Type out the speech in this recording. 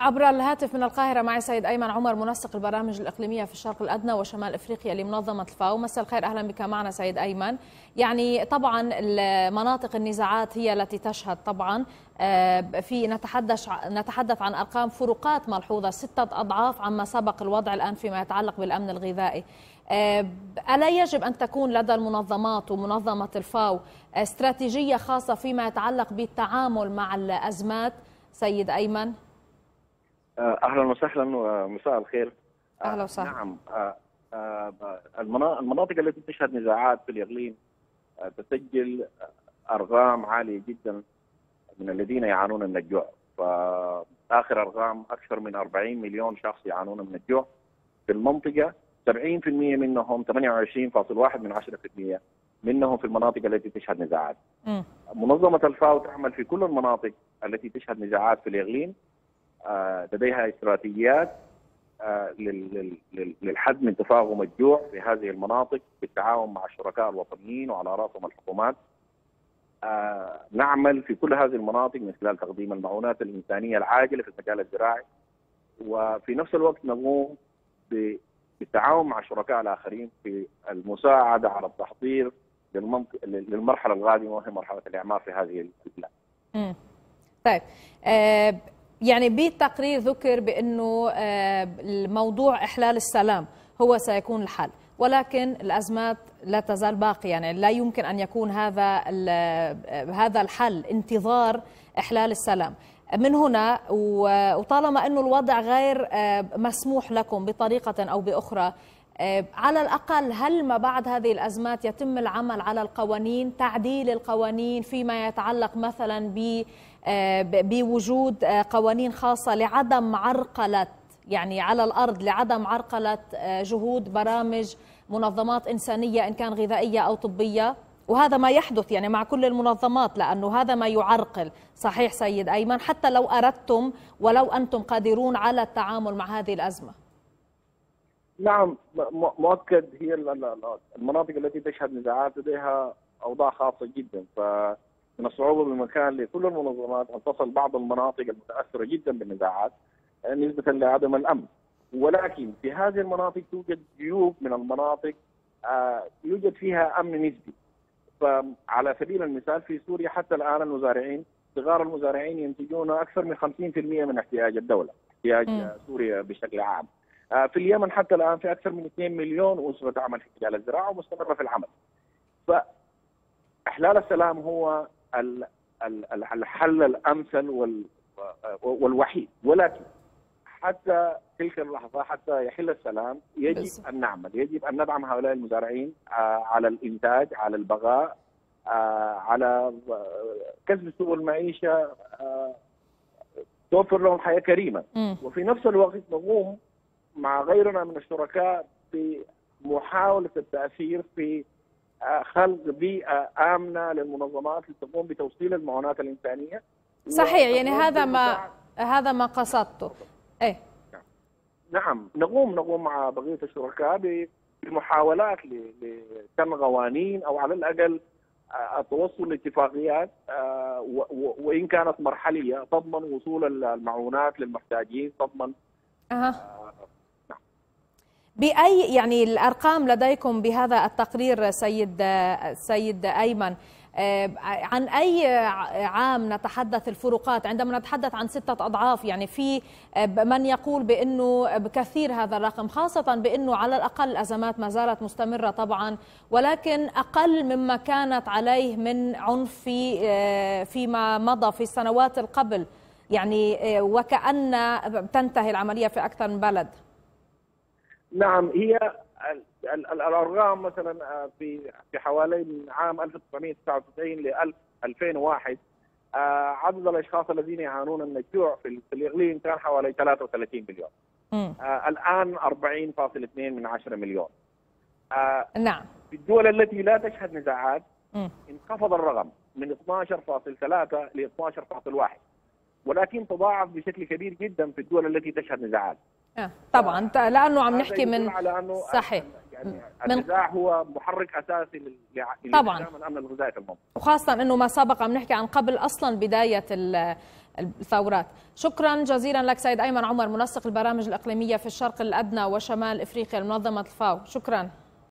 عبر الهاتف من القاهرة معي سيد أيمن عمر منسق البرامج الإقليمية في الشرق الأدنى وشمال إفريقيا لمنظمة الفاو. مساء الخير أهلا بك معنا سيد أيمن. يعني طبعا مناطق النزاعات هي التي تشهد طبعا. في نتحدث نتحدث عن أرقام فروقات ملحوظة ستة أضعاف عما سبق الوضع الآن فيما يتعلق بالأمن الغذائي. ألا يجب أن تكون لدى المنظمات ومنظمة الفاو استراتيجية خاصة فيما يتعلق بالتعامل مع الأزمات؟ سيد أيمن؟ أهلا وسهلا ومساء الخير. أهلا وسهلا. نعم المناطق التي تشهد نزاعات في الاقليم تسجل أرقام عالية جدا من الذين يعانون من الجوع. فآخر أرقام أكثر من 40 مليون شخص يعانون من الجوع. في المنطقة 70% منهم 28.1 من 10% منهم في المناطق التي تشهد نزاعات. م. منظمة الفاو تعمل في كل المناطق التي تشهد نزاعات في الاقليم لديها استراتيجيات للحد من تفاقم الجوع في هذه المناطق بالتعاون مع الشركاء الوطنيين وعلى رأسهم الحكومات. نعمل في كل هذه المناطق من خلال تقديم المعونات الإنسانية العاجلة في المجال الزراعي وفي نفس الوقت نقوم بالتعاون مع الشركاء الآخرين في المساعدة على التحضير للمرحلة القادمة وهي مرحلة الإعمار في هذه البلاد. طيب آه يعني بالتقرير ذكر بأنه الموضوع إحلال السلام هو سيكون الحل. ولكن الأزمات لا تزال باقية. يعني لا يمكن أن يكون هذا هذا الحل انتظار إحلال السلام. من هنا وطالما أنه الوضع غير مسموح لكم بطريقة أو بأخرى على الأقل هل ما بعد هذه الأزمات يتم العمل على القوانين تعديل القوانين فيما يتعلق مثلا ب بوجود قوانين خاصة لعدم عرقلة يعني على الأرض لعدم عرقلة جهود برامج منظمات إنسانية إن كان غذائية أو طبية؟ وهذا ما يحدث يعني مع كل المنظمات لأنه هذا ما يعرقل. صحيح سيد أيمن حتى لو أردتم ولو أنتم قادرون على التعامل مع هذه الأزمة. نعم مؤكد هي المناطق التي تشهد نزاعات لديها أوضاع خاصة جدا. ف من الصعوبه بمكان لكل المنظمات أن تصل بعض المناطق المتأثرة جدا بالنزاعات نسبة لعدم الأمن. ولكن في هذه المناطق توجد جيوب من المناطق يوجد فيها أمن نسبي. فعلى سبيل المثال في سوريا حتى الآن المزارعين صغار المزارعين ينتجون أكثر من 50% من احتياج الدولة احتياج م. سوريا بشكل عام. في اليمن حتى الآن في أكثر من 2 مليون أسرة تعمل في مجال الزراعة ومستمرة في العمل فإحلال السلام هو الحل الأمثل والوحيد ولكن حتى تلك اللحظة حتى يحل السلام يجب بس. أن نعمل، يجب أن ندعم هؤلاء المزارعين على الإنتاج، على البغاء، على كسب سوق المعيشة توفر لهم حياة كريمة، م. وفي نفس الوقت نقوم مع غيرنا من الشركاء بمحاوله التأثير في خلق بيئة آمنة للمنظمات لتقوم بتوصيل المعونات الإنسانية. صحيح يعني هذا ما هذا ما قصدته. إيه. نعم نقوم نقوم مع بقية الشركاء بمحاولات لسن قوانين أو على الأقل التوصل لاتفاقيات وإن كانت مرحلية تضمن وصول المعونات للمحتاجين تضمن أه. بأي يعني الأرقام لديكم بهذا التقرير سيد سيد أيمن؟ عن أي عام نتحدث الفروقات؟ عندما نتحدث عن ستة أضعاف يعني في من يقول بأنه بكثير هذا الرقم خاصة بأنه على الأقل الأزمات ما زالت مستمرة طبعا ولكن أقل مما كانت عليه من عنف في فيما مضى في السنوات القبل يعني وكأن تنتهي العملية في أكثر من بلد. نعم هي الأرقام مثلا في في حوالي من عام 1999 ل 2001 عدد الأشخاص الذين يعانون من الجوع في الإقليم كان حوالي 33 مليون. آه الآن 40.2 من 10 مليون. آه نعم. في الدول التي لا تشهد نزاعات انخفض الرقم من 12.3 ل 12.1 ولكن تضاعف بشكل كبير جدا في الدول التي تشهد نزاعات. آه. طبعا. لأنه عم نحكي من على أنه صحيح. يعني النزاع هو محرك أساسي طبعا. الامن الغذائي في المنطقة وخاصة إنه ما سبق عم نحكي عن قبل أصلا بداية الثورات. شكرا جزيلا لك سيد أيمن عمر منسق البرامج الإقليمية في الشرق الأدنى وشمال إفريقيا لمنظمة الفاو. شكرا.